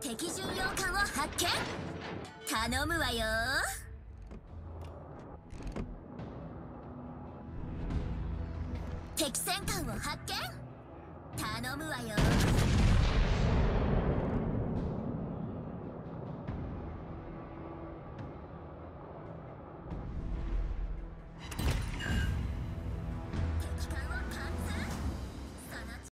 敵巡洋艦を発見。頼むわよ。敵戦艦を発見。頼むわよ。